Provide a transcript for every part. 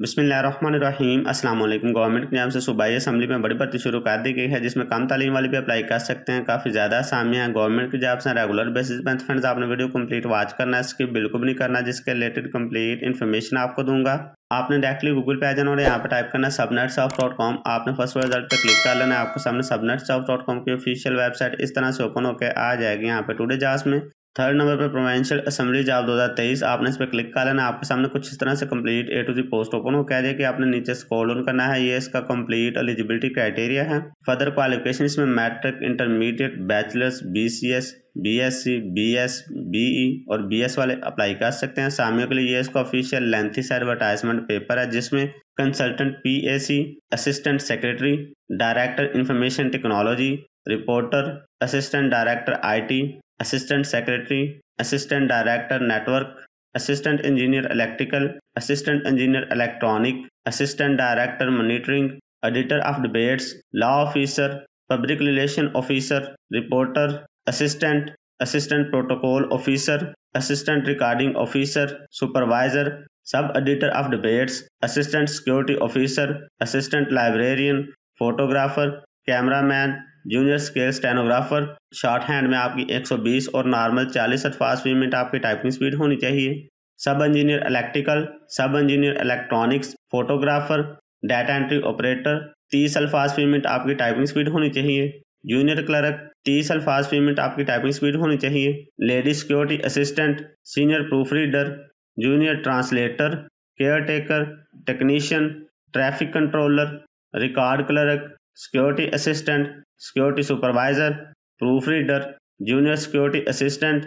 बिसमीम अल्लाम गवर्नमेंट की नाम से सूबाई असम्बली में बड़ी भर्ती शुरू कर दी गई है, जिसमें कम तालीम वाले भी अप्लाई कर सकते हैं। काफ़ी ज़्यादा आसामियाँ हैं। गवर्नमेंट की जॉब्स से रेगुलर बेसिस पे फ्रेंड्स, आपने वीडियो कंप्लीट वॉच करना है इसकी बिल्कुल भी नहीं करना, जिसके रिलेटेड कंप्लीट इन्फॉर्मेशन आपको दूँगा। आपने डायरेक्टली गूगल पे आ जाना और यहाँ पर टाइप करना है सबनेट सॉफ्ट डॉट कॉम आपने फ़र्स्ट रिज़ल्ट पर क्लिक कर लेना है। आपको सामने सबनेट सॉफ्ट डॉट कॉम की ऑफिशियल वेबसाइट इस तरह से ओपन होकर आ जाएगी यहाँ पे टूडे जास में। थर्ड नंबर पर प्रोवेंशियल असेंबली जॉब 2023 आपने इस पर क्लिक कर लेना। आपके सामने कुछ इस तरह से complete A to Z post open हो। कह जाए कि आपने नीचे स्क्रॉल ऑन करना है। ये इसका कंप्लीट एलिजिबिलिटी क्राइटेरिया है। फर्दर क्वालिफिकेशन इसमें matric intermediate bachelors B C S B S C B S B E और बी एस वाले अप्लाई कर सकते हैं। सामियों के लिए ये इसका ऑफिशियल लेंथी एडवर्टाइजमेंट पेपर है, जिसमें consultant P A C assistant secretary director information technology reporter assistant director IT assistant secretary, assistant director network, assistant engineer electrical, assistant engineer electronic, assistant director monitoring, editor of debates, law officer, public relation officer, reporter, assistant, assistant protocol officer, assistant recording officer, supervisor, sub-editor of debates, assistant security officer, assistant librarian, photographer, cameraman, junior scale stenographer short hand में आपकी 120 और normal 40 अल्फाज फ़ी minute आपकी typing speed होनी चाहिए। Sub engineer electrical sub engineer electronics photographer data entry operator 30 अल्फाज फ़ी minute आपकी typing speed होनी चाहिए। जूनियर क्लर्क 30 अल्फाज फ़ी मिनट आपकी टाइपिंग स्पीड होनी चाहिए। Lady security assistant senior proof reader junior translator care taker technician traffic controller record clerk security assistant, security supervisor proofreader junior security assistant,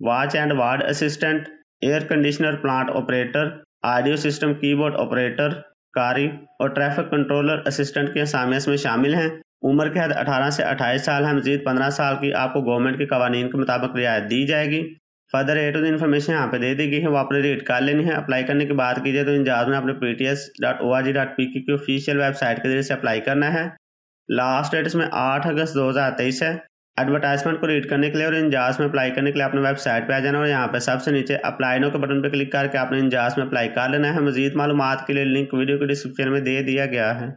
watch and ward assistant, air conditioner, plant operator, audio system, keyboard operator, कारी और traffic controller assistant के असामियाँ में शामिल हैं। उम्र के हद 18 से 28 साल है। मजीद 15 साल की आपको गवर्नमेंट के कवानीन के मुताबिक रियायत दी जाएगी। फर्दर ए टू इन्फॉर्मेशन यहाँ पे दे दी गई है। वो आपने रीड कर लेनी है। अप्लाई करने की बात कीजिए तो इंजाज में अपने P T S dot O R G dot P की ऑफिशियल वेबसाइट के ज़रिए से अप्लाई करना है। लास्ट डेट इसमें आठ अगस्त दो हज़ार तेईस है। एडवर्टाइजमेंट को रीड करने के लिए और इंजाज में अप्लाई करने के लिए अपने वेबसाइट पे आ जाना और यहाँ पे सबसे नीचे अप्लाई नो के बटन पे क्लिक करके आपने इंजाज में अप्लाई कर लेना है। मजीद मालूम के लिए लिंक वीडियो के डिस्क्रिप्शन में दे दिया गया है।